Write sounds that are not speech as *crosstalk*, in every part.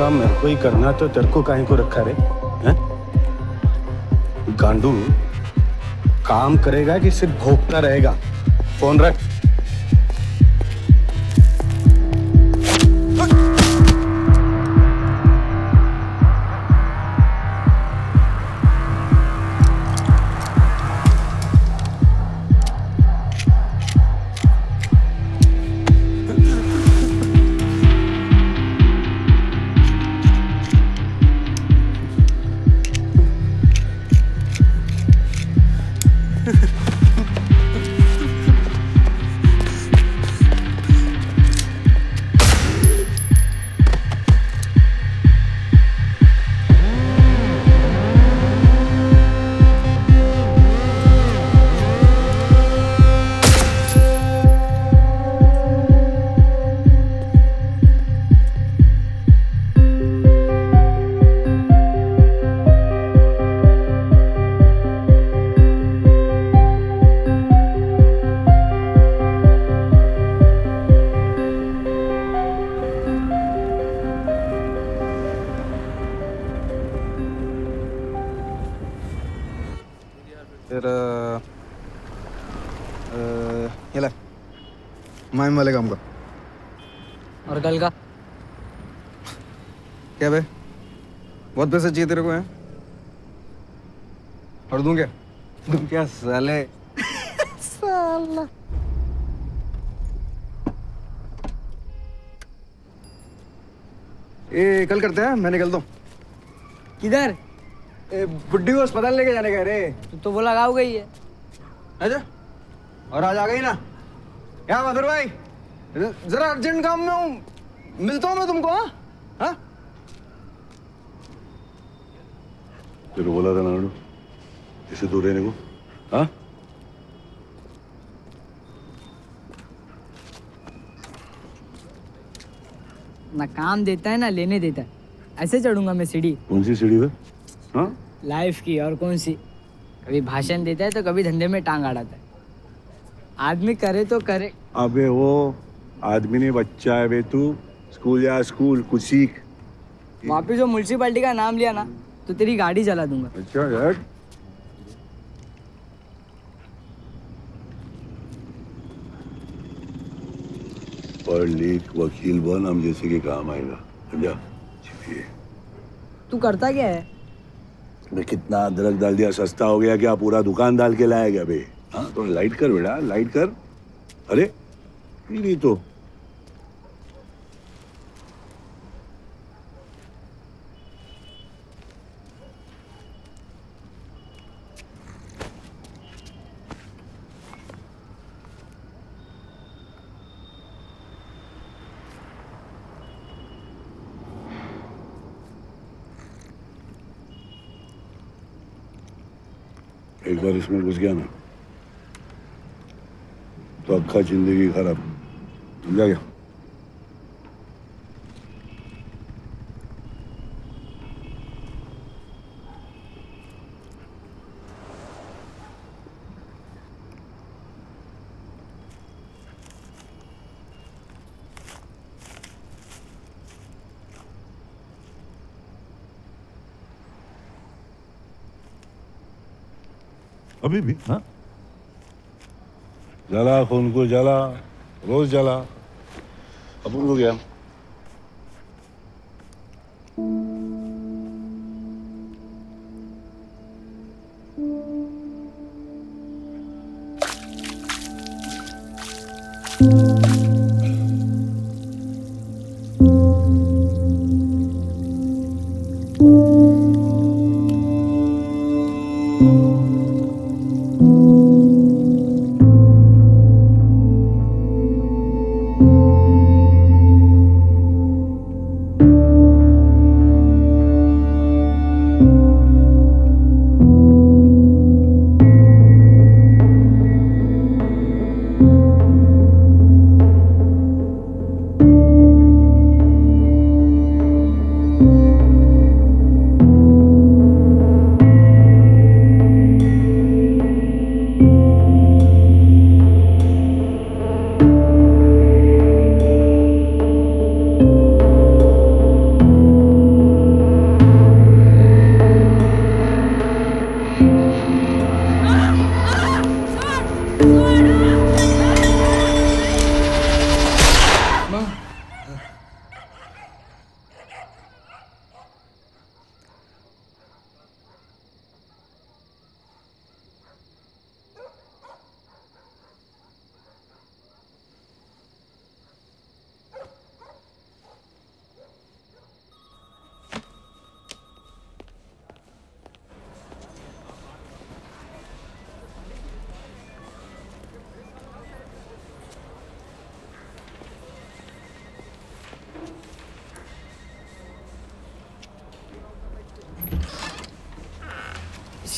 ही करना तो तेरे को काहे को रखा रे? गांडू, काम करेगा कि सिर्फ़ भोगता रहेगा? फ़ोन रख। फिर ये ले माइम वाले काम का और कल का? क्या बे? बहुत पैसे चाहिए तेरे को हैं? और दूँ क्या? दूँ क्या साले? *laughs* साला। ए कल करते हैं मैं निकलता हूँ। किधर? ए, बुड्ढी को अस्पताल लेके जाने का रे तू तो बोला गाँव गई है। अच्छा और आज आ गई ना। क्या मधुर भाई? जरा अर्जेंट काम में हूँ। मिलता हूँ मैं तुमको हाँ? हाँ? तेरे बोला था ना नाडू इसे दूर रहने को। हाँ? ना काम देता है ना लेने देता है। ऐसे चढ़ूँगा मैं सीढ़ी। कौन सी सीढ़ी हाँ लाइफ की और कौन सी? कभी भाषण देता है तो कभी धंधे में टांग अड़ाता है। आदमी करे तो करे। अबे वो आदमी ने बच्चा है बे तू। स्कूल जा स्कूल कुछ सीख। वापिस जो म्यूनसिपालिटी का नाम लिया ना तो तेरी गाड़ी चला दूँगा। अच्छा यार। पढ़ लिख वकील बन हम जैसे के काम आएगा। समझा? तू करता क्या है? मैं कितना अदरक डाल दिया, सस्ता हो गया क्या? पूरा दुकान डाल के लाया गया भाई? हाँ तो लाइट कर बेटा लाइट कर। अरे नहीं तो। एक बार इसमें घुस गया ना तो अभी भी? हा? जला खून को जला रोज जला। अब उनको गया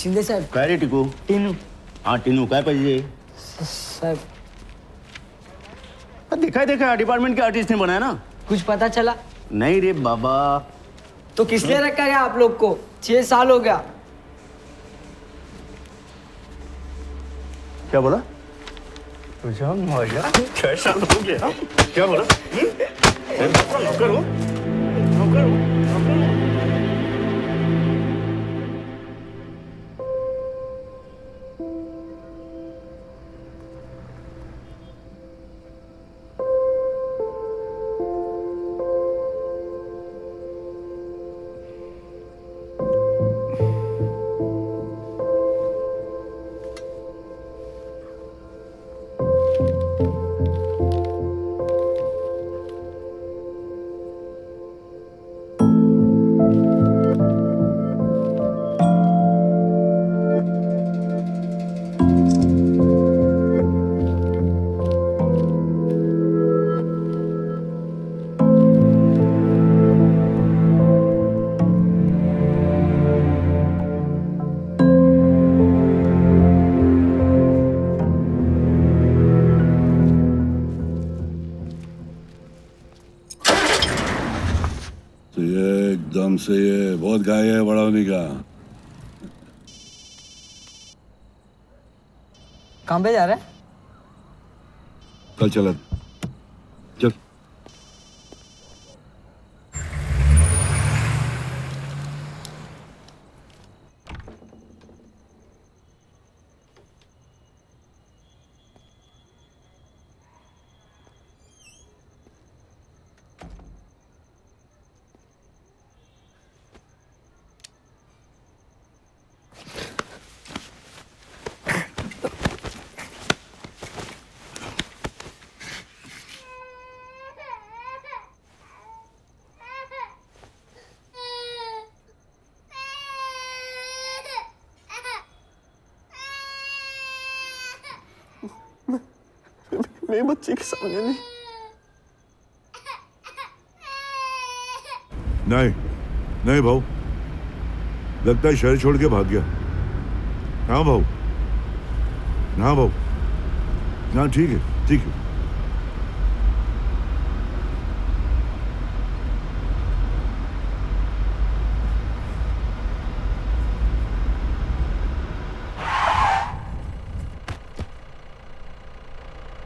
शिंदे साहेब। काय रे टिकू? टीनू। हा टिनू काय पाहिजे साहब। दिखाई देखा डिपार्टमेंट के आर्टिस्ट ने बनाया ना। कुछ पता चला? नहीं रे बाबा। तो किस लिए रखा गया आप लोग को? छह साल हो गया। क्या बोला? तुझा मज़ा। छह साल हो गया। क्या बोला? हम्म? नौकर हो। नौकर हो। नौकर हो। एकदम है ये बहुत गाय है बड़ा होने का। कहाँ पे जा रहे है? कल चल। मेरे बच्चे के सामने नहीं। नहीं नहीं भाऊ। लगता है शहर छोड़ के भाग गया। हाँ भाऊ। हाँ भाऊ। हाँ ठीक है ठीक है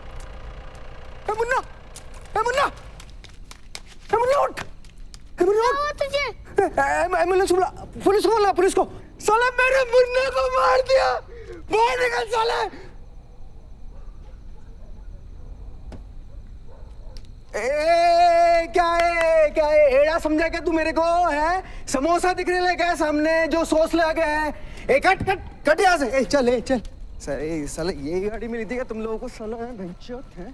ए मुन्ना ए मुन्ना ए मुन्ना उठ ए मुन्ना उठ तुझे एंबुलेंस बुला पुलिस को बुला पुलिस को साला मेरे मुन्ना को मार दिया बाहर निकल साला ए क्या क्या है एड़ा समझा क्या तू मेरे को, है? समोसा दिखने लगा क्या सामने, जो सॉस लगा है ए, कट कट कट यहाँ से। ए, चल ए, चल। सर, ए, साला, ये गाड़ी मिली थी क्या? तुम लोगों को साला, है भैंचोद है?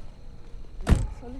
साले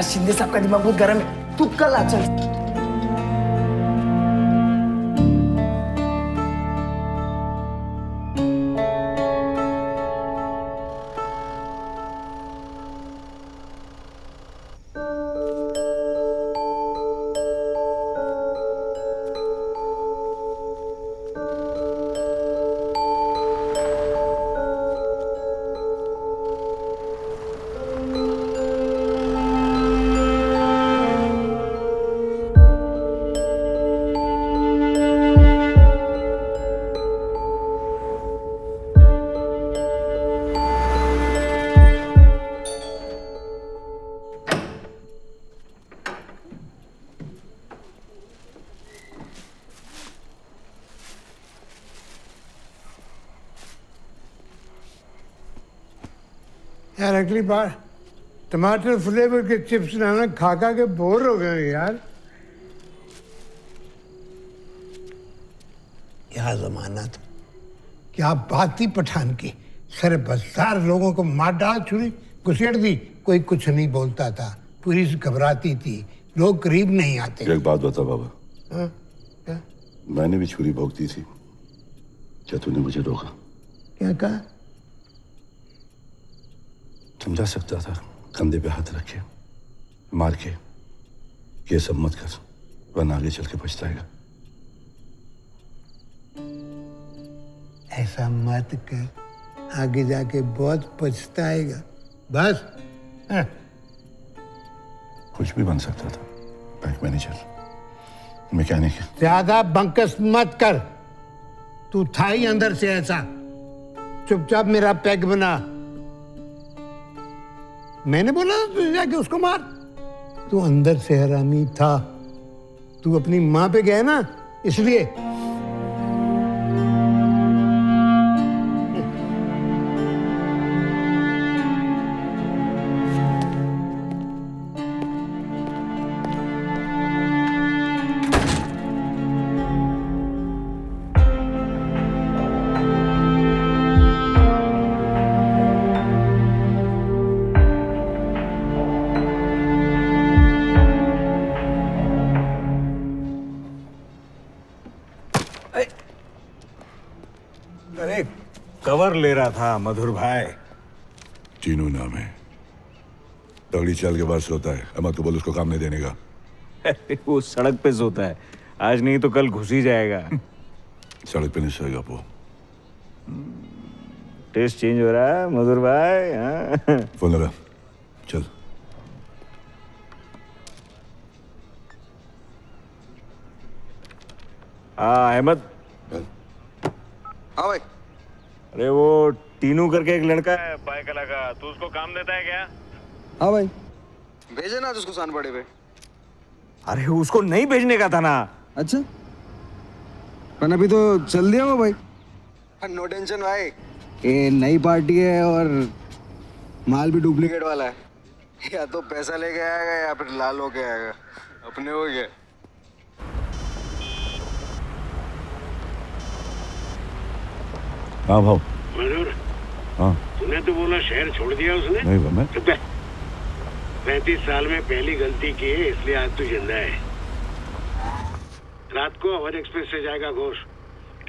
शिंदे साहब का दिमाग बहुत गर्म है। तू कल आ चल। अगली बार टमाटर फ्लेवर के चिप्स लाना खा खा के बोर हो गए यार। क्या जमाना था। क्या बात थी पठान की। सर बाज़ार लोगों को मार डाल छुरी घुसेड़ दी कोई कुछ नहीं बोलता था। पुलिस घबराती थी। लोग करीब नहीं आते। एक बात बता बाबा। हाँ, क्या? मैंने भी छुरी भोगती थी। क्या तूने मुझे रोका? क्या कहा? समझा सकता था कंधे पे हाथ रखे। मार के ये सब मत कर वरना आगे चल के पछताएगा। ऐसा मत कर आगे जाके बहुत पछताएगा। बस। कुछ भी बन सकता था बैंक मैनेजर मैकेनिक ज़्यादा बंकस मत कर। तू था ही अंदर से ऐसा। चुपचाप मेरा पैग बना। मैंने बोला तुझे जाके उसको मार। तू अंदर से हरामी था। तू अपनी माँ पे गया ना, इसलिए अरे कवर ले रहा था मधुर भाई। चीनू नाम है। तगड़ी चाल के बाद सोता है। अहमद को बोल उसको काम नहीं देने का। *laughs* वो सड़क पे सोता है। आज नहीं तो कल घुस ही जाएगा। *laughs* सड़क पे नहीं सोएगा वो। टेस्ट चेंज हो रहा है मधुर भाई हाँ? *laughs* फ़ोन लगा। चल। हाँ अहमद। हाँ भाई। अरे वो टीनू करके एक लड़का है पाए कला का। तू उसको काम देता है क्या? हाँ भाई। भेजे ना उसको सान पड़े पे। अरे उसको नहीं भेजने का था ना। अच्छा। पर अभी तो चल दिया वो भाई। नो टेंशन भाई। ये नई पार्टी है और माल भी डुप्लीकेट वाला है। या तो पैसा लेके आएगा या फिर लाल होके आएगा। अपने हो गया। हाँ भाव मधुर हाँ। तूने तो बोला शहर छोड़ दिया उसने। नहीं भाव मैं चुप है। पैंतीस साल में पहली गलती की है इसलिए आज तू ज़िंदा है। रात को अवध एक्सप्रेस से जाएगा घोष।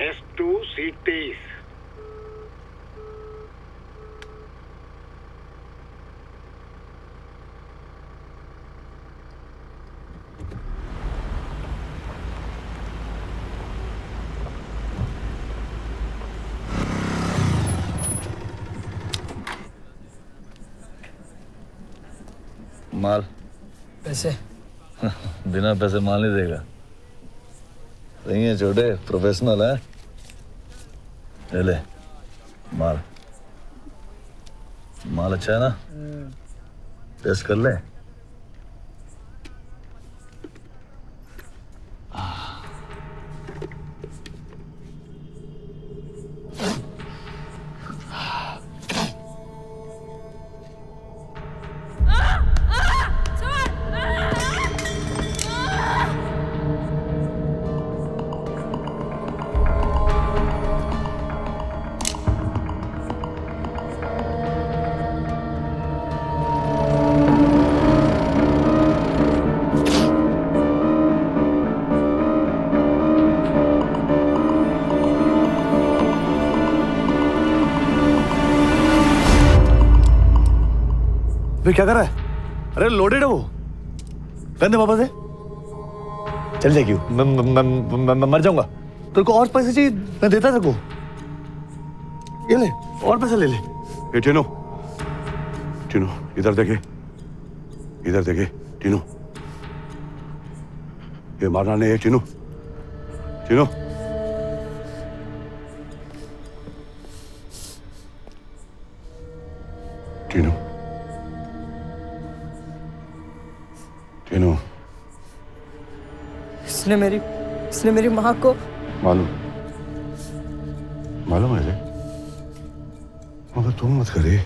एस टू सीट तेईस माल। पैसे? *laughs* बिना पैसे माल नहीं देगा। सही है छोटे प्रोफेशनल है। ले ले माल। माल अच्छा है ना? टेस्ट कर ले। क्या कर रहा है? अरे लोडेड है वो। कहने वापस है चल जाएगी। मैं, मैं, मैं, मैं, मर जाऊँगा। तेरे को और पैसे चाहिए? मैं देता तेरे को। ये ले और पैसे ले ले। ए टीनू टीनू इधर देखे। इधर देखे टीनो ये मारना नहीं है टीनू टीनू टीनू इसने मेरी इसने मेरी माँ को मालूम। मालूम है? मगर तुम मत करे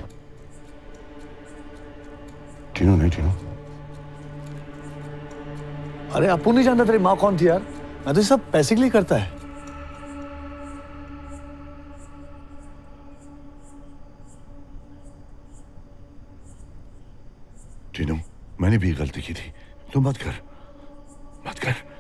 टीनू नहीं टीनू। अरे अपू नहीं जानता तेरी माँ कौन थी यार। मैं तो ये सब पैसे के लिए करता है। टीनू मैंने भी गलती की थी। तू मत कर। मत कर।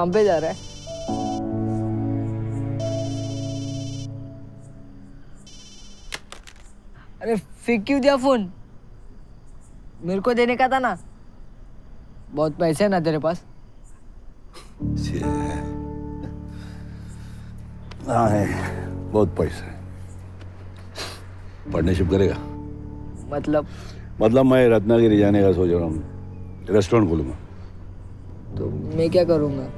काम पे जा रहा है। अरे फेंक क्यों दिया फ़ोन? मेरे को देने का था ना। बहुत पैसे है ना तेरे पास। हाँ है बहुत पैसा है। पार्टनरशिप करेगा? मतलब? मतलब मैं रत्नागिरी जाने का सोच रहा हूँ। रेस्टोरेंट खोलूँगा। तो मैं क्या करूँगा?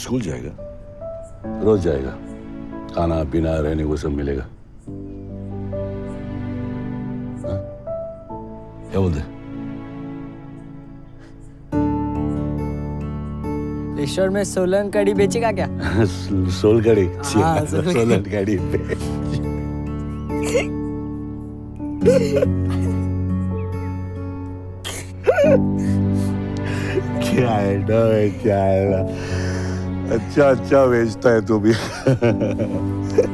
स्कूल जाएगा। रोज जाएगा। खाना पीना रहने को सब मिलेगा। हाँ? क्या बोलते रेस्टोरेंट में सोलन कड़ी बेचेगा क्या? *laughs* सोल कड़ी? हाँ, सोलन कड़ी। *laughs* क्या है क्या है ना अच्छा अच्छा भेजता है तू भी। *laughs*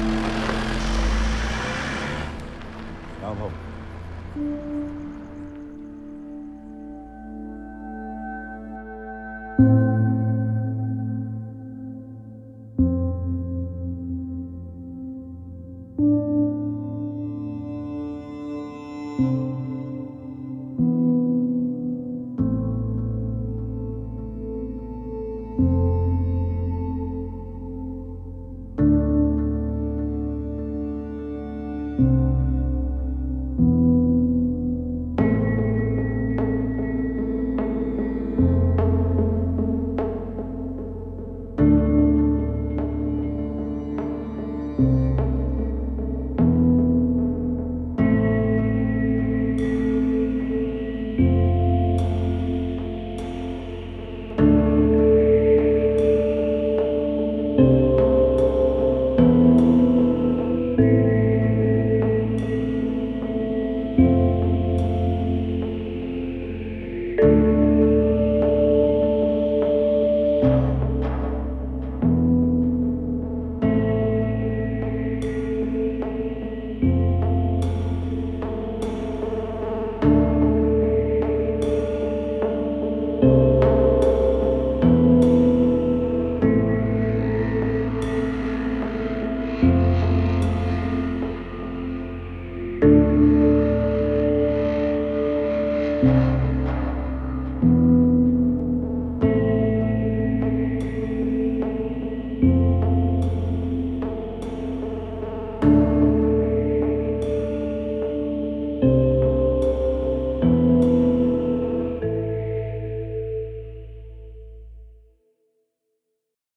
हाँ